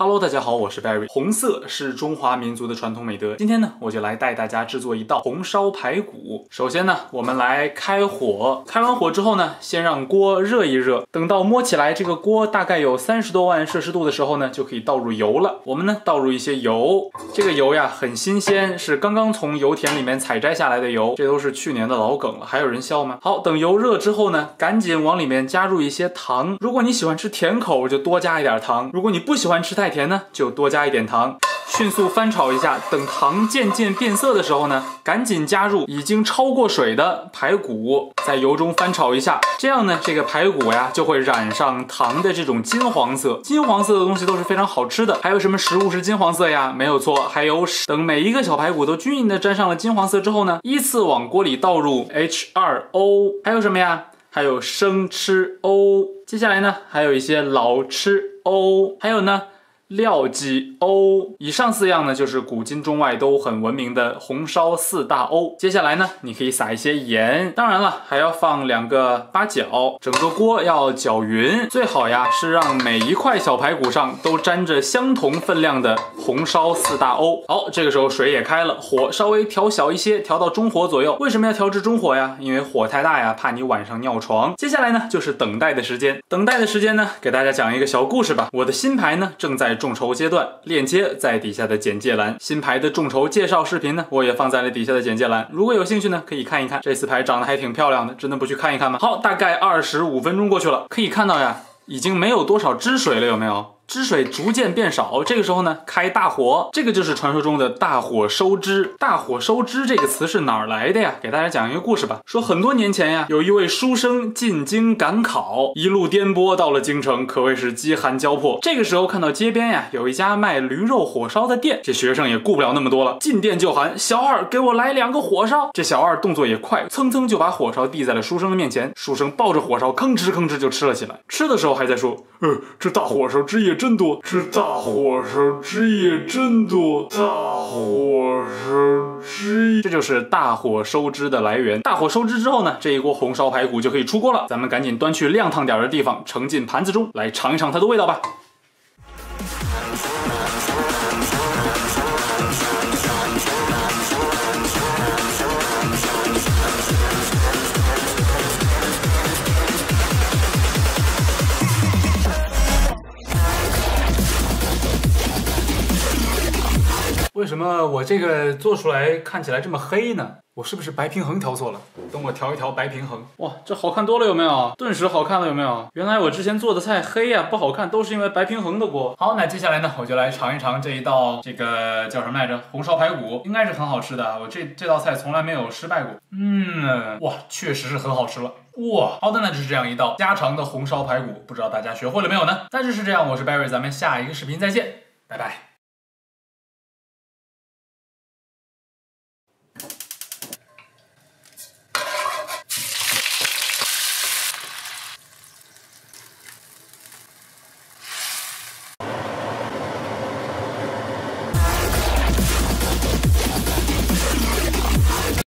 Hello，大家好，我是 Barry。红色是中华民族的传统美德。今天呢，我就来带大家制作一道红烧排骨。首先呢，我们来开火。开完火之后呢，先让锅热一热。等到摸起来这个锅大概有三十多万摄氏度的时候呢，就可以倒入油了。我们呢，倒入一些油。这个油呀，很新鲜，是刚刚从油田里面采摘下来的油。这都是去年的老梗了，还有人笑吗？好，等油热之后呢，赶紧往里面加入一些糖。如果你喜欢吃甜口，就多加一点糖；如果你不喜欢吃太甜呢，就多加一点糖，迅速翻炒一下。等糖渐渐变色的时候呢，赶紧加入已经焯过水的排骨，在油中翻炒一下。这样呢，这个排骨呀就会染上糖的这种金黄色。金黄色的东西都是非常好吃的。还有什么食物是金黄色呀？没有错，还有等每一个小排骨都均匀的沾上了金黄色之后呢，依次往锅里倒入 H2O。还有什么呀？还有生吃 O。接下来呢，还有一些老吃 O，还有呢。料记欧，以上四样呢，就是古今中外都很闻名的红烧四大欧。接下来呢，你可以撒一些盐，当然了，还要放两个八角，整个锅要搅匀。最好呀，是让每一块小排骨上都沾着相同分量的红烧四大欧。好，这个时候水也开了，火稍微调小一些，调到中火左右。为什么要调至中火呀？因为火太大呀，怕你晚上尿床。接下来呢，就是等待的时间。等待的时间呢，给大家讲一个小故事吧。我的新牌呢，正在。众筹阶段链接在底下的简介栏，新牌的众筹介绍视频呢，我也放在了底下的简介栏。如果有兴趣呢，可以看一看。这次牌长得还挺漂亮的，真的不去看一看吗？好，大概二十五分钟过去了，可以看到呀，已经没有多少汁水了，有没有？汁水逐渐变少，这个时候呢，开大火，这个就是传说中的大火收汁。大火收汁这个词是哪儿来的呀？给大家讲一个故事吧。说很多年前呀，有一位书生进京赶考，一路颠簸到了京城，可谓是饥寒交迫。这个时候看到街边呀有一家卖驴肉火烧的店，这学生也顾不了那么多了，进店就喊小二给我来两个火烧。这小二动作也快，蹭蹭就把火烧递在了书生的面前。书生抱着火烧吭哧吭哧就吃了起来。吃的时候还在说，呃，这大火烧汁液。真多，这大火烧汁液真多，大火烧汁液，这就是大火收汁的来源。大火收汁之后呢，这一锅红烧排骨就可以出锅了。咱们赶紧端去亮堂点的地方，盛进盘子中，来尝一尝它的味道吧。什么我这个做出来看起来这么黑呢？我是不是白平衡调错了？等我调一调白平衡。哇，这好看多了有没有？顿时好看了有没有？原来我之前做的菜黑呀不好看，都是因为白平衡的锅。好，那接下来呢，我就来尝一尝这一道这个叫什么来着？红烧排骨，应该是很好吃的。我这这道菜从来没有失败过。嗯，哇，确实是很好吃了。哇，好的，那就是这样一道家常的红烧排骨，不知道大家学会了没有呢？大致是这样，我是 Barry，咱们下一个视频再见，拜拜。